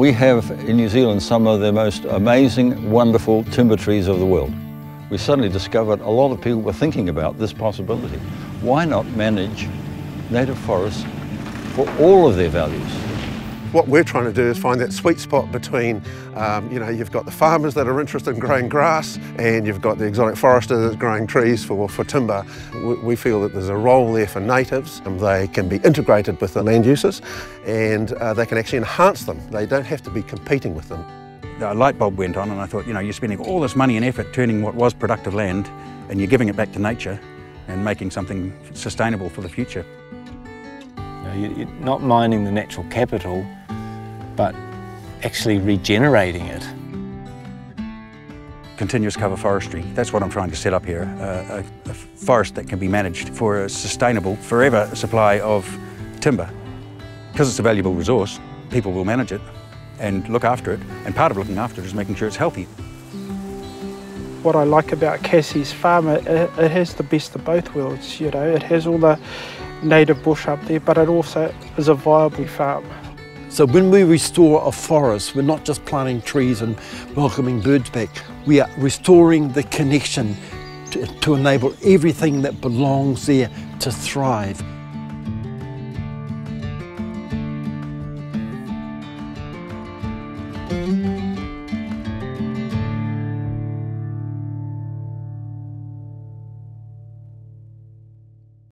We have in New Zealand some of the most amazing, wonderful timber trees of the world. We suddenly discovered a lot of people were thinking about this possibility. Why not manage native forests for all of their values? What we're trying to do is find that sweet spot between, um, you know, you've got the farmers that are interested in growing grass and you've got the exotic forester that's growing trees for, for timber. We, we feel that there's a role there for natives. and They can be integrated with the land uses and uh, they can actually enhance them. They don't have to be competing with them. A light bulb went on and I thought, you know, you're spending all this money and effort turning what was productive land and you're giving it back to nature and making something sustainable for the future. You know, you're not mining the natural capital, but actually regenerating it. Continuous cover forestry, that's what I'm trying to set up here, uh, a, a forest that can be managed for a sustainable, forever supply of timber. Because it's a valuable resource, people will manage it and look after it, and part of looking after it is making sure it's healthy. What I like about Cassie's farm, it, it has the best of both worlds, you know, it has all the native bush up there, but it also is a viable farm. So when we restore a forest, we're not just planting trees and welcoming birds back. We are restoring the connection to, to enable everything that belongs there to thrive.